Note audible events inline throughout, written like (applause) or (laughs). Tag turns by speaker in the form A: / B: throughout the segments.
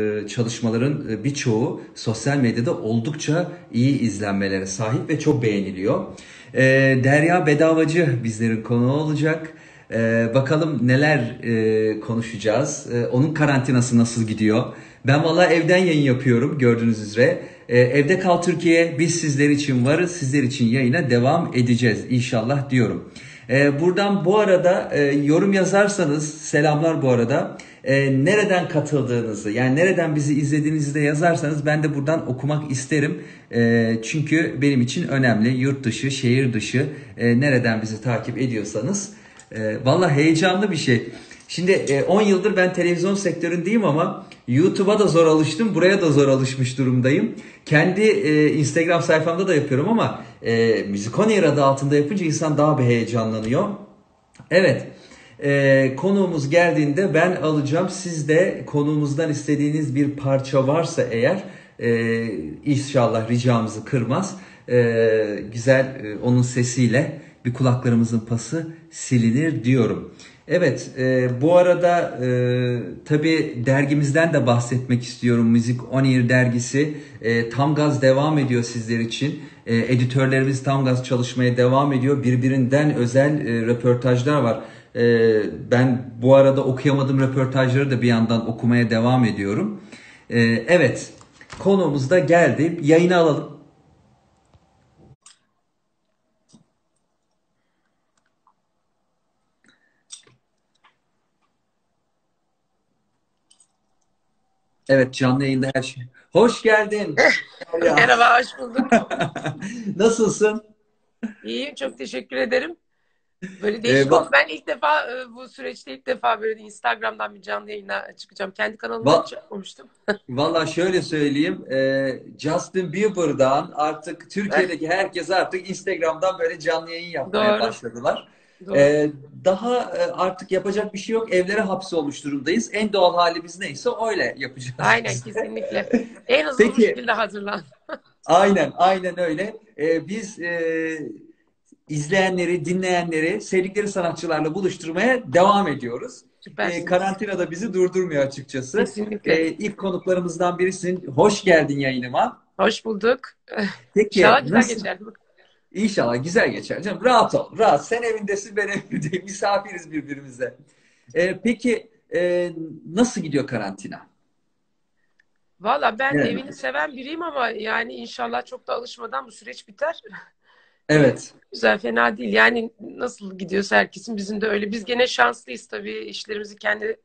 A: e, çalışmaların e, birçoğu sosyal medyada oldukça iyi izlenmelere sahip ve çok beğeniliyor. E, Derya Bedavacı bizlerin konuğu olacak. Bakalım neler konuşacağız. Onun karantinası nasıl gidiyor? Ben valla evden yayın yapıyorum gördüğünüz üzere. Evde Kal Türkiye biz sizler için varız. Sizler için yayına devam edeceğiz inşallah diyorum. Buradan bu arada yorum yazarsanız selamlar bu arada e, nereden katıldığınızı yani nereden bizi izlediğinizi de yazarsanız ben de buradan okumak isterim. E, çünkü benim için önemli yurt dışı, şehir dışı e, nereden bizi takip ediyorsanız. E, Valla heyecanlı bir şey. Şimdi e, 10 yıldır ben televizyon sektöründeyim ama YouTube'a da zor alıştım. Buraya da zor alışmış durumdayım. Kendi e, Instagram sayfamda da yapıyorum ama e, Müzik On Air adı altında yapınca insan daha bir heyecanlanıyor. Evet e, konuğumuz geldiğinde ben alacağım. Siz de konuğumuzdan istediğiniz bir parça varsa eğer e, inşallah ricamızı kırmaz. E, güzel e, onun sesiyle bir kulaklarımızın pası silinir diyorum. Evet e, bu arada e, tabi dergimizden de bahsetmek istiyorum. Müzik On Air dergisi e, tam gaz devam ediyor sizler için. E, editörlerimiz tam gaz çalışmaya devam ediyor. Birbirinden özel e, röportajlar var. Ee, ben bu arada okuyamadığım röportajları da bir yandan okumaya devam ediyorum. Ee, evet, konuğumuz da geldi. Yayını alalım. Evet canlı yayında her şey. Hoş geldin.
B: Merhaba, hoş bulduk. (laughs)
A: Nasılsın?
B: İyiyim, çok teşekkür ederim. Böyle ee, değişik ee, oldu. Ben ilk defa e, bu süreçte ilk defa böyle Instagram'dan bir canlı yayına çıkacağım. Kendi kanalımda Va- çıkmamıştım. (laughs)
A: Valla şöyle söyleyeyim. E, Justin Bieber'dan artık Türkiye'deki herkes artık Instagram'dan böyle canlı yayın yapmaya Doğru. başladılar. Doğru. Ee, daha e, artık yapacak bir şey yok. Evlere hapsolmuş durumdayız. En doğal halimiz neyse öyle yapacağız.
B: Aynen kesinlikle. (laughs) En hızlı Peki, şekilde hazırlan. (laughs)
A: aynen aynen öyle. Ee, biz e, izleyenleri, dinleyenleri sevdikleri sanatçılarla buluşturmaya devam ediyoruz. E, karantina da bizi durdurmuyor açıkçası.
B: Kesinlikle.
A: E, ilk konuklarımızdan birisin. Hoş geldin yayınıma.
B: Hoş bulduk.
A: Peki, İnşallah güzel nasıl... geçer. İnşallah güzel geçer. Canım, rahat ol. Rahat. Sen evindesin, ben evimdeyim. (laughs) Misafiriz birbirimize. E, peki e, nasıl gidiyor karantina?
B: Valla ben evet. evini seven biriyim ama yani inşallah çok da alışmadan bu süreç biter.
A: Evet.
B: Güzel, fena değil. Yani nasıl gidiyorsa herkesin bizim de öyle. Biz gene şanslıyız tabii. işlerimizi kendi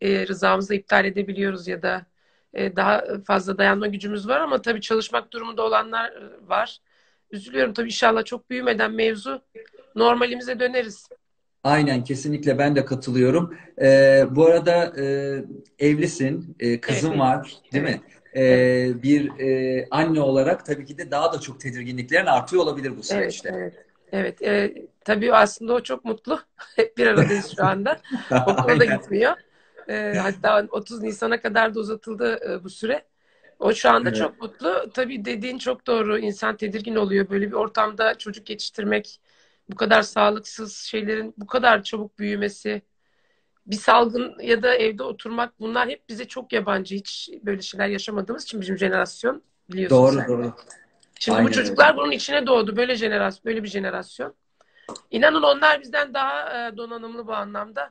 B: e, rızamızla iptal edebiliyoruz ya da e, daha fazla dayanma gücümüz var ama tabii çalışmak durumunda olanlar e, var. Üzülüyorum tabii inşallah çok büyümeden mevzu normalimize döneriz.
A: Aynen kesinlikle ben de katılıyorum. Ee, bu arada e, evlisin, e, kızın evet, var değil mi? e, bir e, anne olarak tabii ki de daha da çok tedirginliklerin artıyor olabilir bu süreçte.
B: Evet, evet. Evet e, tabii aslında o çok mutlu. (laughs) Hep bir aradayız şu anda. (laughs) Okula da gitmiyor. E, hatta 30 Nisan'a kadar da uzatıldı e, bu süre. O şu anda evet. çok mutlu. Tabii dediğin çok doğru. İnsan tedirgin oluyor. Böyle bir ortamda çocuk yetiştirmek, bu kadar sağlıksız şeylerin bu kadar çabuk büyümesi, bir salgın ya da evde oturmak bunlar hep bize çok yabancı. Hiç böyle şeyler yaşamadığımız için bizim jenerasyon biliyorsun
A: Doğru sen. doğru.
B: Şimdi Aynen bu çocuklar öyle. bunun içine doğdu. Böyle jenerasyon, böyle bir jenerasyon. İnanın onlar bizden daha e, donanımlı bu anlamda.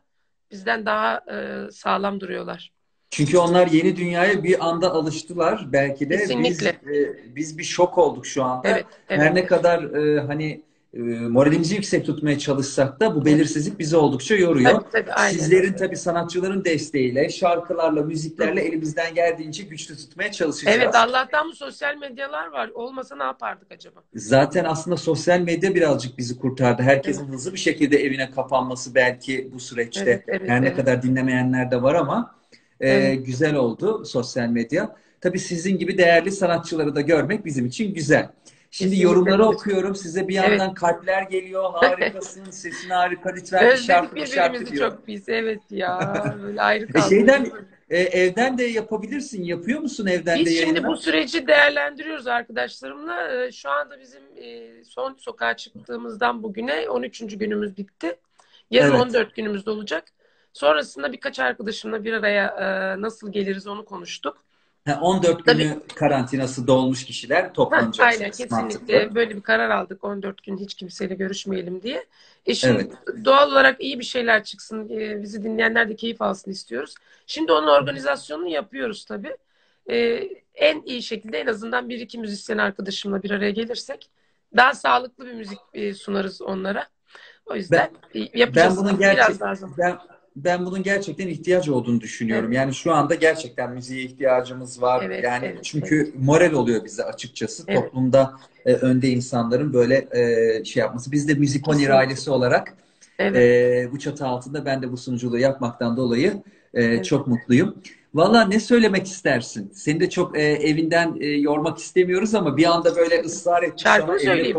B: Bizden daha e, sağlam duruyorlar.
A: Çünkü onlar yeni dünyaya bir anda alıştılar belki de. Kesinlikle. Biz, e, biz bir şok olduk şu anda. Evet, evet, Her ne kadar e, hani moralimizi yüksek tutmaya çalışsak da bu belirsizlik bizi oldukça yoruyor. Tabii, tabii, aynen. Sizlerin tabii sanatçıların desteğiyle, şarkılarla, müziklerle elimizden geldiğince güçlü tutmaya çalışacağız.
B: Evet Allah'tan bu sosyal medyalar var. Olmasa ne yapardık acaba?
A: Zaten aslında sosyal medya birazcık bizi kurtardı. Herkesin evet. hızlı bir şekilde evine kapanması belki bu süreçte evet, evet, her ne kadar dinlemeyenler de var ama e, evet. güzel oldu sosyal medya. Tabii sizin gibi değerli sanatçıları da görmek bizim için güzel. Şimdi Kesinlikle. yorumları okuyorum. Size bir yandan evet. kalpler geliyor. Harikasın, (laughs) sesin harika. Lütfen
B: bir şarkı, bir şarkı diyor. çok biz. Evet ya. Böyle ayrı kaldık.
A: E şeyden, e, evden de yapabilirsin. Yapıyor musun evden
B: biz
A: de
B: Biz şimdi bu süreci değerlendiriyoruz arkadaşlarımla. E, şu anda bizim e, son sokağa çıktığımızdan bugüne 13. günümüz bitti. Yarın evet. 14 günümüz olacak. Sonrasında birkaç arkadaşımla bir araya e, nasıl geliriz onu konuştuk.
A: Ha, 14 günü karantinası dolmuş kişiler toplanacaksınız.
B: Aynen kesinlikle
A: mantıklı.
B: böyle bir karar aldık 14 gün hiç kimseyle görüşmeyelim diye. E şimdi
A: Evet.
B: doğal olarak iyi bir şeyler çıksın, e, bizi dinleyenler de keyif alsın istiyoruz. Şimdi onun organizasyonunu yapıyoruz tabii. E, en iyi şekilde en azından bir iki müzisyen arkadaşımla bir araya gelirsek daha sağlıklı bir müzik e, sunarız onlara. O yüzden e, yapacağız.
A: Ben bunun
B: Biraz
A: gerçek
B: daha zaman.
A: ben ben bunun gerçekten ihtiyaç olduğunu düşünüyorum.
B: Evet.
A: Yani şu anda gerçekten müziğe ihtiyacımız var.
B: Evet,
A: yani
B: evet,
A: çünkü moral oluyor bize açıkçası.
B: Evet.
A: Toplumda e, önde insanların böyle e, şey yapması. Biz de
B: Kesinlikle.
A: ailesi olarak
B: Evet.
A: e, bu çatı altında ben de bu sunuculuğu yapmaktan dolayı e,
B: Evet.
A: çok mutluyum. Valla ne söylemek istersin? Seni de çok e, evinden e, yormak istemiyoruz ama bir anda böyle ısrar etmiş
B: Şarkı söyleyeyim?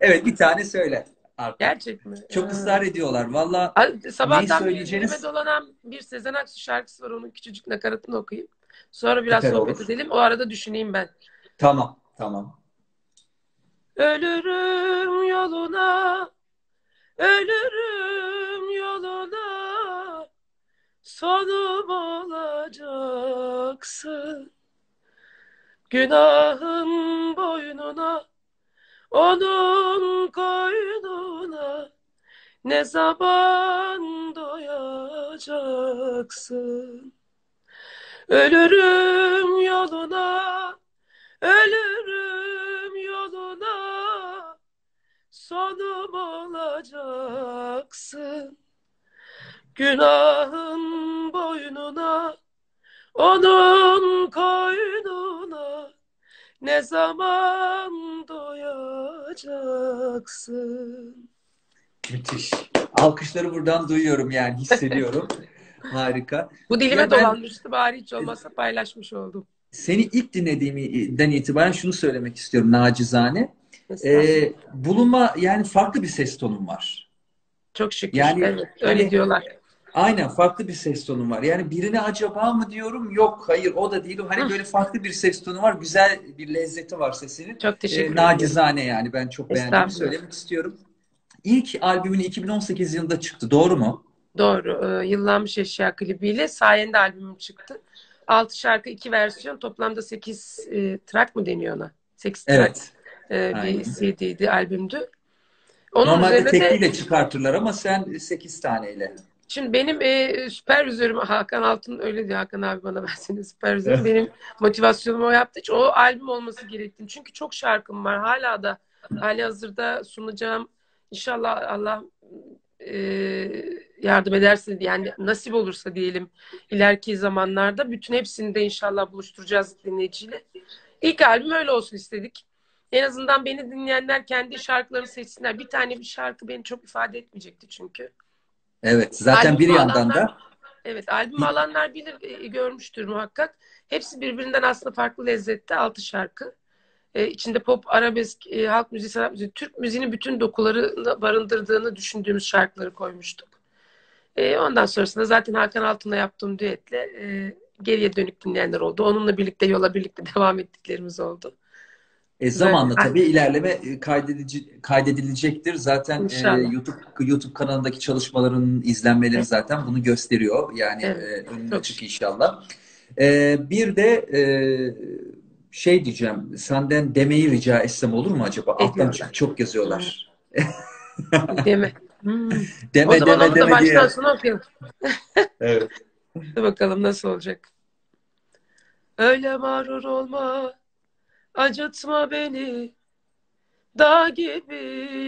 A: Evet bir tane söyle. Artık.
B: Gerçek mi?
A: Çok
B: Ha.
A: ısrar ediyorlar. Valla
B: Sabahtan
A: söyleyeceğiniz?
B: dolanan bir Sezen Aksu şarkısı var. Onun küçücük nakaratını okuyayım. Sonra biraz
A: Süper
B: sohbet
A: olur.
B: edelim. O arada düşüneyim ben.
A: tamam tamam.
B: Ölürüm yoluna, ölürüm yoluna, sonum olacaksın. Günahın boynuna, onun koynuna, ne zaman doyacaksın? Ölürüm yoluna, ölürüm yoluna, sonum olacaksın. Günahın boynuna, onun koynuna, ne zaman doyacaksın?
A: Müthiş. Alkışları buradan duyuyorum yani hissediyorum. (laughs) Harika.
B: Bu dilime
A: ben-
B: dolanmıştı bari hiç olmazsa paylaşmış oldum.
A: Seni ilk dinlediğimden itibaren şunu söylemek istiyorum nacizane. Ee, bulunma yani farklı bir ses tonun var.
B: Çok şükür.
A: yani-
B: evet, öyle
A: hani-
B: diyorlar.
A: Aynen farklı bir ses tonu var. Yani birine acaba mı diyorum? Yok hayır o da değil. Hani
B: Hı.
A: böyle farklı bir ses tonu var. Güzel bir lezzeti var sesinin.
B: Çok teşekkür
A: Ee,
B: ederim.
A: nacizane yani ben çok beğendiğimi söylemek istiyorum. İlk albümün 2018 yılında çıktı. Doğru mu?
B: Doğru. Ee, Yıllanmış Eşya klibiyle sayende albümüm çıktı. 6 şarkı, 2 versiyon. Toplamda 8 e, track mı deniyor ona? 8 track
A: Evet.
B: e,
A: Aynen.
B: bir CD'di, albümdü. Onun
A: Normalde
B: üzerine de
A: tekliyle çıkartırlar ama sen 8 taneyle.
B: şimdi benim e, süpervizörüm Hakan Altun öyle diyor Hakan abi bana (laughs) ben senin süpervizörüm. benim motivasyonumu o için o albüm olması gerektiğini. Çünkü çok şarkım var. Hala da hali hazırda sunacağım. İnşallah Allah e, yardım ederse yani nasip olursa diyelim ileriki zamanlarda bütün hepsini de inşallah buluşturacağız dinleyiciyle. İlk albüm öyle olsun istedik. En azından beni dinleyenler kendi şarkılarını seçsinler. Bir tane bir şarkı beni çok ifade etmeyecekti çünkü.
A: Evet. Zaten
B: Albüm
A: bir yandan
B: alanlar-
A: da
B: Evet, albüm alanlar bilir, e, görmüştür muhakkak. Hepsi birbirinden aslında farklı lezzette altı şarkı. E, içinde pop, arabesk, e, halk müziği, sanat müziği, Türk müziğinin bütün dokularını barındırdığını düşündüğümüz şarkıları koymuştuk. E, ondan sonrasında zaten Hakan Altun'la yaptığım düetle e, geriye dönük dinleyenler oldu. Onunla birlikte yola birlikte (laughs) devam ettiklerimiz oldu.
A: E, zamanla
B: Böyle-
A: tabii ilerleme e, kaydedici, kaydedilecektir. Zaten e. YouTube YouTube kanalındaki çalışmaların izlenmeleri
B: Evet.
A: zaten bunu gösteriyor. Yani
B: Evet,
A: e, önüne açık inşallah. E, bir de e, şey diyeceğim. Senden demeyi rica etsem olur mu acaba? Alttan
B: Ediyorlar.
A: çünkü çok yazıyorlar. (laughs)
B: Deme. Hmm.
A: Deme
B: O zaman
A: deme
B: onu da
A: deme
B: baştan
A: diye.
B: sona okuyalım. (laughs)
A: Evet.
B: Bakalım nasıl olacak. Öyle mağrur olma, acıtma beni. Dağ gibi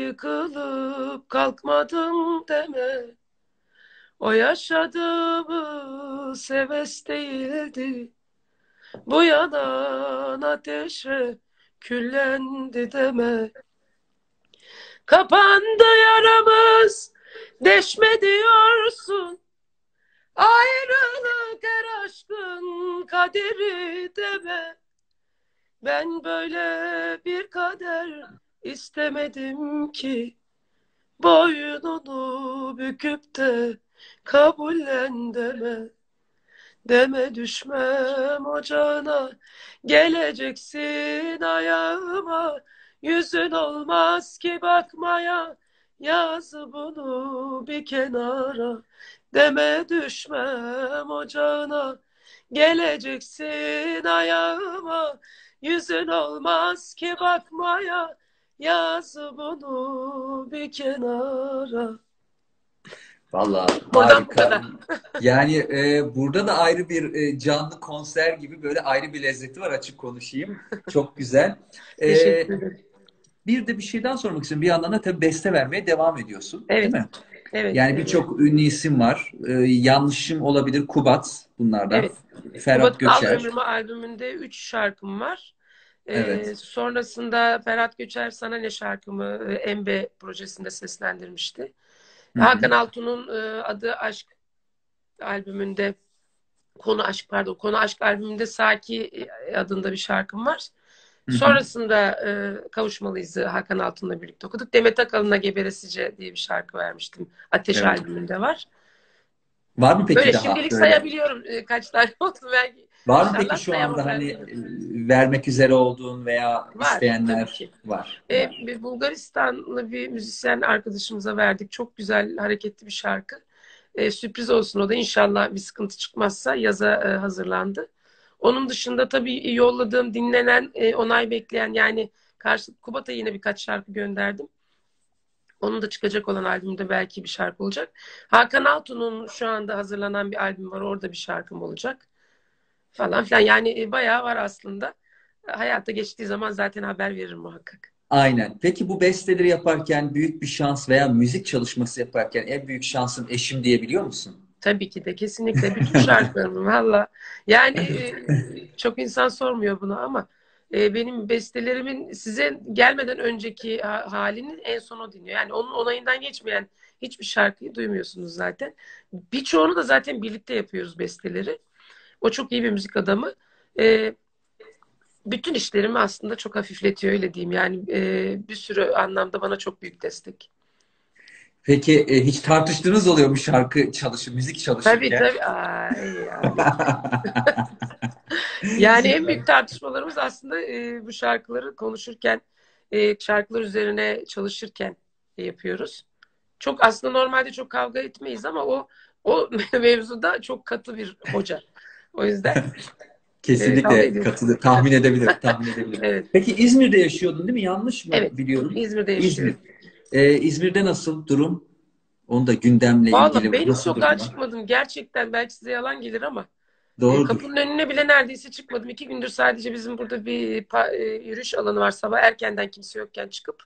B: yıkılıp kalkmadım deme. O yaşadığımız heves değildi. Bu yanan ateşe küllendi deme. Kapandı yaramız, deşme diyorsun. Ayrılık her aşkın kaderi deme. Ben böyle bir kader istemedim ki. Boynunu büküp de kabullen deme. Deme düşmem ocağına, geleceksin ayağıma. Yüzün olmaz ki bakmaya, yaz bunu bir kenara. Deme düşmem ocağına, Geleceksin ayağıma yüzün olmaz ki bakmaya yaz bunu bir kenara. Bu
A: harika. (laughs) Yani e, burada da ayrı bir e, canlı konser gibi böyle ayrı bir lezzeti var açık konuşayım. Çok güzel. (laughs) E,
B: Teşekkür ederim.
A: bir de bir şey daha sormak istiyorum. Bir yandan da tabii beste vermeye devam ediyorsun,
B: Evet.
A: değil mi?
B: Evet.
A: Yani
B: evet.
A: birçok ünlü isim var. E, yanlışım olabilir. Kubat bunlardan.
B: Evet.
A: Ferhat
B: Kubat'ın Al
A: Göçer.
B: Ömrümü albümünde 3 şarkım var. Ee,
A: Evet.
B: sonrasında Ferhat Göçer Sana Ne şarkımı e, Embe projesinde seslendirmişti. Hakan Altun'un e, Adı Aşk albümünde Konu Aşk pardon Konu Aşk albümünde Saki e, adında bir şarkım var. Sonrasında e, Kavuşmalıyız'ı Hakan Altun'la birlikte okuduk. Demet Akalın'a Geberesice diye bir şarkı vermiştim. Ateş
A: Evet.
B: albümünde var.
A: Var mı peki
B: Böyle
A: daha
B: şimdilik
A: böyle?
B: sayabiliyorum e, kaç tane (laughs) oldu belki.
A: Var mı peki şu anda hani e, vermek üzere olduğun veya
B: Var,
A: isteyenler var?
B: E,
A: Var.
B: bir Bulgaristanlı bir müzisyen arkadaşımıza verdik. Çok güzel, hareketli bir şarkı. E, sürpriz olsun o da inşallah bir sıkıntı çıkmazsa yaza e, hazırlandı. Onun dışında tabii yolladığım, dinlenen, e, onay bekleyen yani karşı Kubat'a yine birkaç şarkı gönderdim. Onun da çıkacak olan albümde belki bir şarkı olacak. Hakan Altun'un şu anda hazırlanan bir albüm var. Orada bir şarkım olacak. Falan filan. Yani e, bayağı var aslında. Hayata geçtiği zaman zaten haber veririm muhakkak.
A: Aynen. Peki bu besteleri yaparken büyük bir şans veya müzik çalışması yaparken en büyük şansım eşim diyebiliyor musun?
B: Tabii ki de kesinlikle bütün şarkılarımı valla yani e, çok insan sormuyor bunu ama e, benim bestelerimin size gelmeden önceki ha- halini en son o dinliyor. Yani onun onayından geçmeyen hiçbir şarkıyı duymuyorsunuz zaten. Birçoğunu da zaten birlikte yapıyoruz besteleri. O çok iyi bir müzik adamı. E, bütün işlerimi aslında çok hafifletiyor öyle diyeyim. Yani e, bir sürü anlamda bana çok büyük destek.
A: Peki e, hiç tartıştığınız oluyor mu şarkı çalışı, müzik
B: Tabii
A: çalışırken?
B: tabii. İyi ya. (laughs) Yani en büyük tartışmalarımız aslında e, bu şarkıları konuşurken, e, şarkılar üzerine çalışırken yapıyoruz. Çok aslında normalde çok kavga etmeyiz ama o o (laughs) mevzuda çok katı bir hoca. O yüzden (laughs)
A: Kesinlikle
B: ediyoruz.
A: katılıyorum. Tahmin edebilirim, tahmin edebilirim. (laughs)
B: Evet,
A: Peki İzmir'de yaşıyordun değil mi? Yanlış mı
B: evet.
A: biliyorum?
B: İzmir'de
A: İzmir.
B: yaşıyorum.
A: Ee, İzmir'de nasıl durum? Onu da gündemle
B: Vallahi
A: ilgili
B: ben hiç sokağa çıkmadım. Gerçekten belki size yalan gelir ama e,
A: Doğrudur.
B: kapının önüne bile neredeyse çıkmadım. İki gündür sadece bizim burada bir e, yürüyüş alanı var. Sabah erkenden kimse yokken çıkıp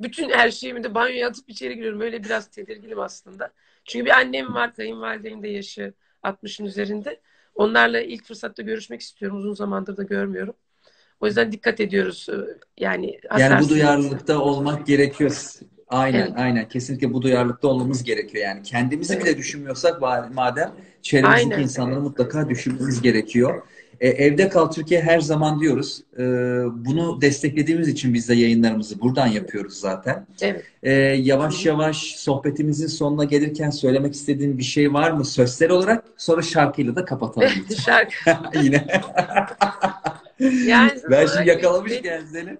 B: bütün her şeyimi de banyoya atıp içeri giriyorum. Öyle biraz tedirginim aslında. Çünkü bir annem var, kayınvalidemin de yaşı 60'ın üzerinde. Onlarla ilk fırsatta görüşmek istiyorum. Uzun zamandır da görmüyorum. O yüzden dikkat ediyoruz. Ee, Yani
A: Yani bu duyarlılıkta olmak gerekiyor. Aynen,
B: Evet,
A: aynen. Kesinlikle bu duyarlılıkta olmamız gerekiyor. Yani kendimizi bile
B: evet.
A: düşünmüyorsak va- madem çevremizdeki
B: Aynen.
A: insanları mutlaka düşünmemiz gerekiyor. E, evde kal Türkiye her zaman diyoruz. E, bunu desteklediğimiz için biz de yayınlarımızı buradan yapıyoruz zaten.
B: Evet.
A: E, yavaş yavaş sohbetimizin sonuna gelirken söylemek istediğin bir şey var mı sözel olarak? Sonra şarkıyla da kapatalım. (laughs)
B: Şarkı. (laughs)
A: Yine. (laughs)
B: Yani
A: Ben şimdi yakalamışken seni.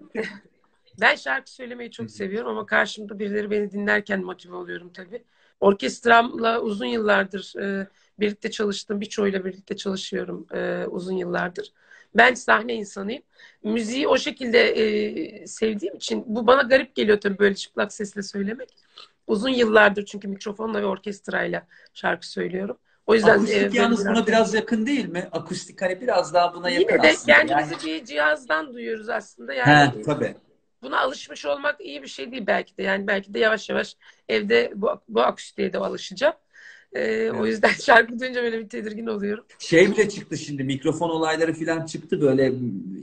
B: ben şarkı söylemeyi çok seviyorum ama karşımda birileri beni dinlerken motive oluyorum tabii. Orkestramla uzun yıllardır e, birlikte çalıştım. Birçoğuyla birlikte çalışıyorum e, uzun yıllardır. Ben sahne insanıyım. Müziği o şekilde e, sevdiğim için bu bana garip geliyor tabii böyle çıplak sesle söylemek. Uzun yıllardır çünkü mikrofonla ve orkestrayla şarkı söylüyorum. O yüzden e,
A: Akustik
B: böyle
A: yalnız buna biraz yakın değil mi? Akustik hani biraz daha buna yakın
B: Yine de
A: aslında. Yani
B: kendimizi bir cihazdan duyuyoruz aslında.
A: he
B: Yani
A: tabii.
B: buna alışmış olmak iyi bir şey değil belki de. Yani belki de yavaş yavaş evde bu, bu akustiğe de alışacağım. Ee, o
A: Evet.
B: yüzden (laughs) şarkı duyunca böyle bir tedirgin oluyorum.
A: Şey bile çıktı şimdi mikrofon olayları falan çıktı böyle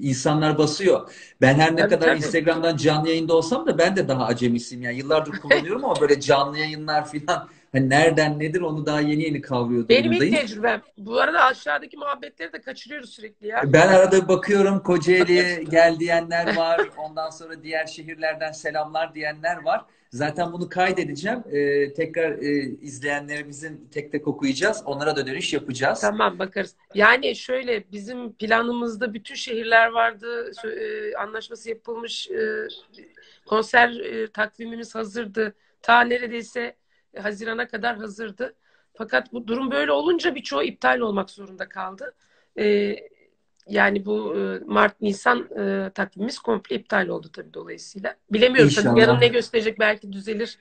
A: insanlar basıyor. Ben her ne
B: Tabii
A: kadar
B: tabii.
A: Instagram'dan canlı yayında olsam da ben de daha acemisiyim. Yani yıllardır kullanıyorum ama böyle canlı yayınlar falan hani nereden nedir onu daha yeni yeni kavruyor
B: Benim ilk tecrübem. Bu arada aşağıdaki muhabbetleri de kaçırıyoruz sürekli ya.
A: Ben arada bakıyorum Kocaeli gel diyenler var. Ondan sonra diğer şehirlerden selamlar diyenler var. Zaten bunu kaydedeceğim. Ee, tekrar e, izleyenlerimizin tek tek okuyacağız. Onlara da dönüş yapacağız.
B: Tamam bakarız. Yani şöyle bizim planımızda bütün şehirler vardı. E, Anlaşması yapılmış. e, Konser e, takvimimiz hazırdı. Ta neredeyse Haziran'a kadar hazırdı. Fakat bu durum böyle olunca birçoğu iptal olmak zorunda kaldı. E, yani bu e, Mart-Nisan e, takvimimiz komple iptal oldu tabii dolayısıyla. Bilemiyorum tabii yarın ne gösterecek belki düzelir.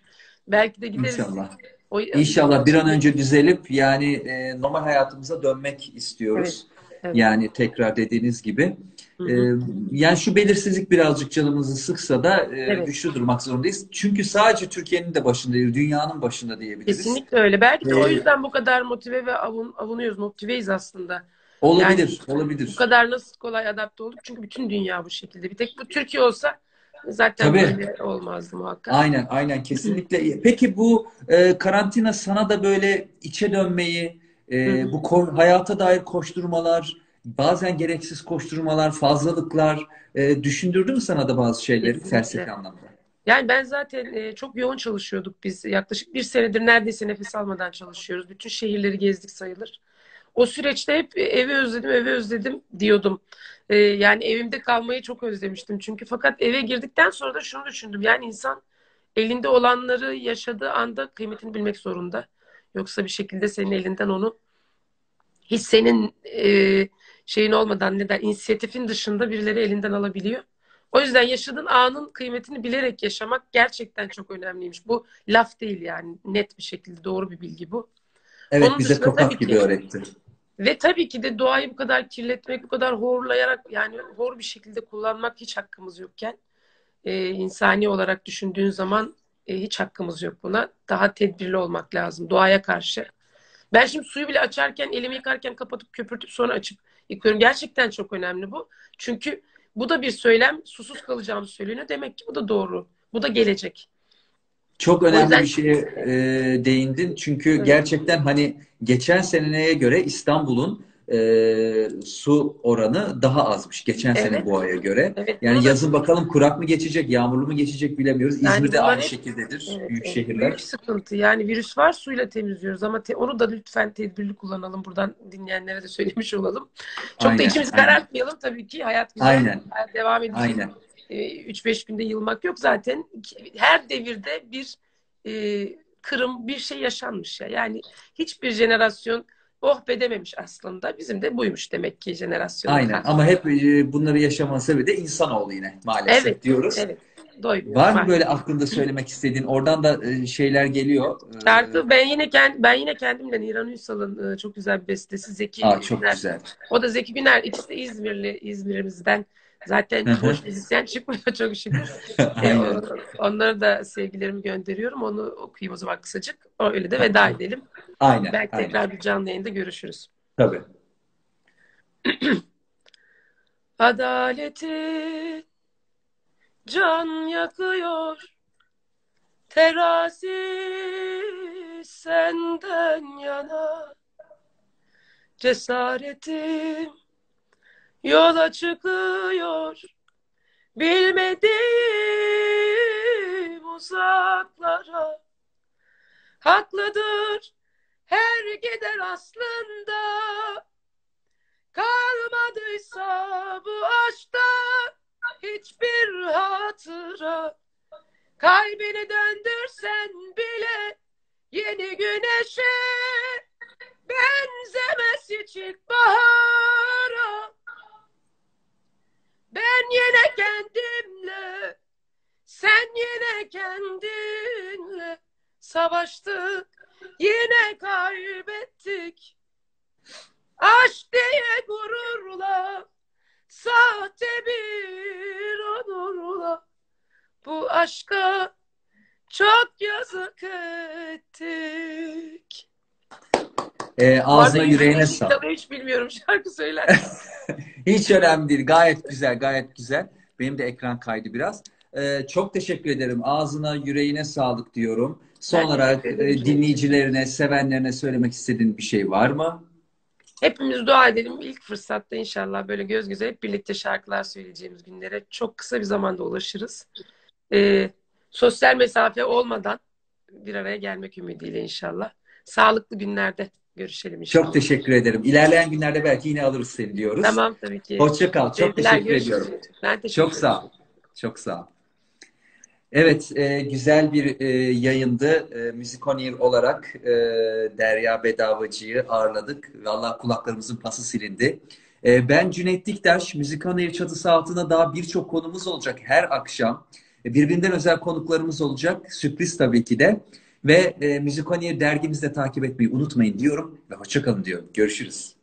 B: Belki de gideriz.
A: İnşallah. O, İnşallah bir an önce düzelip yani e, normal hayatımıza dönmek istiyoruz. Evet, evet. Yani tekrar dediğiniz gibi. Hı hı. Yani şu belirsizlik birazcık canımızı sıksa da evet. güçlü durmak zorundayız. Çünkü sadece Türkiye'nin de başında değil, dünyanın başında diyebiliriz.
B: Kesinlikle öyle. Belki de ee, o yüzden bu kadar motive ve avun, avunuyoruz, motiveyiz aslında.
A: Olabilir, yani, olabilir.
B: Bu kadar nasıl kolay adapte olduk? Çünkü bütün dünya bu şekilde. Bir tek bu Türkiye olsa zaten Tabii. böyle olmazdı muhakkak.
A: Aynen, aynen kesinlikle. Peki bu e, karantina sana da böyle içe dönmeyi, e, bu hayata dair koşturmalar, bazen gereksiz koşturmalar, fazlalıklar e, düşündürdü mü sana da bazı şeyleri kesinlikle. felsefi anlamda?
B: Yani ben zaten e, çok yoğun çalışıyorduk biz. Yaklaşık bir senedir neredeyse nefes almadan çalışıyoruz. Bütün şehirleri gezdik sayılır. O süreçte hep evi özledim, evi özledim diyordum. Ee, yani evimde kalmayı çok özlemiştim. Çünkü fakat eve girdikten sonra da şunu düşündüm. Yani insan elinde olanları yaşadığı anda kıymetini bilmek zorunda. Yoksa bir şekilde senin elinden onu hiç senin e, şeyin olmadan neden inisiyatifin dışında birileri elinden alabiliyor. O yüzden yaşadığın anın kıymetini bilerek yaşamak gerçekten çok önemliymiş. Bu laf değil yani net bir şekilde doğru bir bilgi bu.
A: Evet Onun bize tokat gibi ki, öğretti.
B: Ve tabii ki de doğayı bu kadar kirletmek, bu kadar horlayarak yani hor bir şekilde kullanmak hiç hakkımız yokken e, insani olarak düşündüğün zaman e, hiç hakkımız yok buna. Daha tedbirli olmak lazım doğaya karşı. Ben şimdi suyu bile açarken, elimi yıkarken kapatıp köpürtüp sonra açıp yıkıyorum. Gerçekten çok önemli bu. Çünkü bu da bir söylem. Susuz kalacağımı söyleniyor. Demek ki bu da doğru. Bu da gelecek.
A: Çok önemli yüzden... bir şeye e, değindin. Çünkü evet. gerçekten hani geçen seneye göre İstanbul'un e, su oranı daha azmış geçen evet. sene bu aya göre. Evet, yani yazın bakalım kurak mı geçecek, yağmurlu mu geçecek bilemiyoruz. Yani İzmir'de aynı hep, şekildedir evet, büyük evet, şehirler. Büyük
B: sıkıntı. Yani virüs var suyla temizliyoruz ama te, onu da lütfen tedbirli kullanalım. Buradan dinleyenlere de söylemiş olalım. Çok aynen, da içimizi aynen. karartmayalım tabii ki. Hayat güzel. Aynen. Hayat devam edecek. Aynen. 3-5 günde yılmak yok zaten. Her devirde bir e, kırım, bir şey yaşanmış ya. Yani hiçbir jenerasyon oh bedememiş aslında. Bizim de buymuş demek ki jenerasyon.
A: Aynen ama hep e, bunları yaşamanın sebebi de insanoğlu yine maalesef evet, diyoruz. Evet. Doymuyor. Var mı böyle aklında söylemek istediğin? Oradan da e, şeyler geliyor.
B: E, Şarkı ben yine kend, ben yine kendimle Niran Uysal'ın çok güzel bir bestesi Zeki
A: Aa, çok Güner. güzel.
B: O da Zeki Güner ikisi de İzmirli İzmir'imizden. Zaten (laughs) müzisyen çıkmıyor (laughs) çok şükür. (laughs) onları da sevgilerimi gönderiyorum. Onu okuyayım o zaman kısacık. Öyle de veda edelim.
A: Aynen.
B: Belki
A: aynen.
B: tekrar bir canlı yayında görüşürüz.
A: Tabii. (clears throat)
B: Adaleti can yakıyor. Terazi senden yana. Cesaretim yola çıkıyor. Bilmediğim uzaklara. Haklıdır her gider aslında. Kalmadıysa bu aşkta hiçbir hatıra. Kalbini döndürsen bile yeni güneşe Benzemez hiç ilkbahara Ben yine kendimle Sen yine kendinle Savaştık yine kaybettik. Aşk diye gururla sahte bir onurla bu aşka çok yazık ettik.
A: E, ağzına yüreğine sağlık.
B: Hiç bilmiyorum şarkı söyler. (laughs)
A: hiç önemli değil. Gayet güzel, gayet güzel. Benim de ekran kaydı biraz. Ee, çok teşekkür ederim. Ağzına, yüreğine sağlık diyorum. Son olarak e, dinleyicilerine, sevenlerine söylemek istediğin bir şey var mı?
B: Hepimiz dua edelim. İlk fırsatta inşallah böyle göz göze hep birlikte şarkılar söyleyeceğimiz günlere çok kısa bir zamanda ulaşırız. Ee, sosyal mesafe olmadan bir araya gelmek ümidiyle inşallah. Sağlıklı günlerde görüşelim inşallah.
A: Çok teşekkür ederim. İlerleyen günlerde belki yine alırız seni diyoruz.
B: Tamam tabii ki.
A: Hoşça kal. Çok Sevgiler, teşekkür görüşürüz. ediyorum. Ben teşekkür Çok sağ ol. Çok sağ ol. Evet, e, güzel bir e, yayındı. E, Müzikonir olarak e, Derya Bedavacı'yı ağırladık. Valla kulaklarımızın pası silindi. E, ben Cüneyt Diktaş. Müzik Anayır çatısı altında daha birçok konumuz olacak her akşam. E, birbirinden özel konuklarımız olacak. Sürpriz tabii ki de. Ve e, Müzik Anayır dergimizde takip etmeyi unutmayın diyorum ve hoşçakalın diyorum. Görüşürüz.